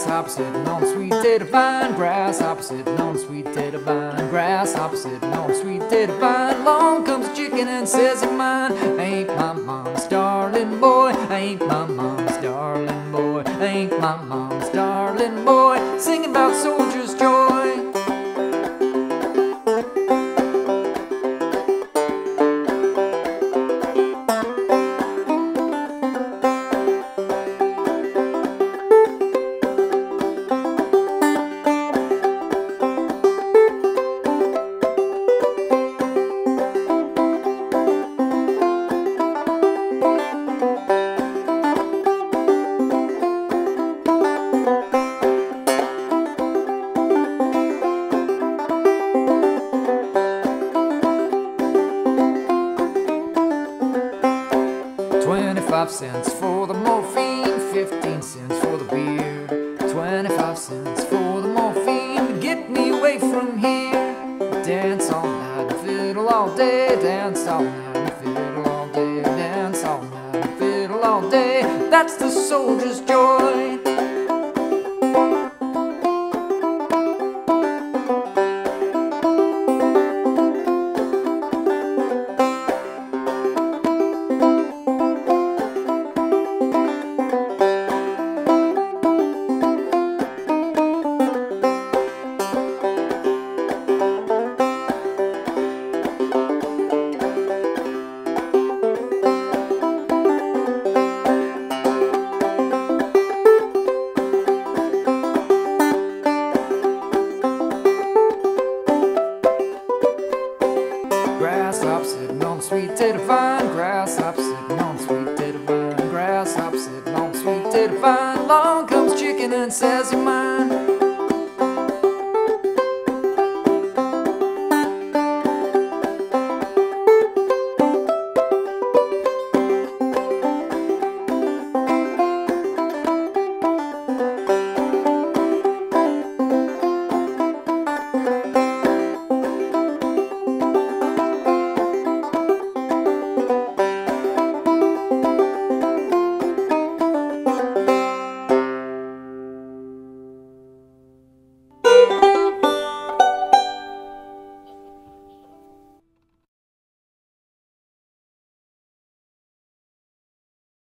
sitting on the sweet tater vine. Grasshopper sitting the sweet tater vine. Grasshopper sitting the sweet tater vine. Along comes a chicken and says, "Of mine ain't my mom's darling boy. Ain't my mom's darling boy. Ain't my mom's darling boy." 25 cents for the morphine, 15 cents for the beer, 25 cents for the morphine, get me away from here. Dance all night and fiddle all day, dance all night and fiddle all day, dance all night and fiddle all day. That's the soldier's joy. sweet data vine, grasshop sitting on sweet data vine, grasshop sitting on sweet data vine. Long comes chicken and says you're mine.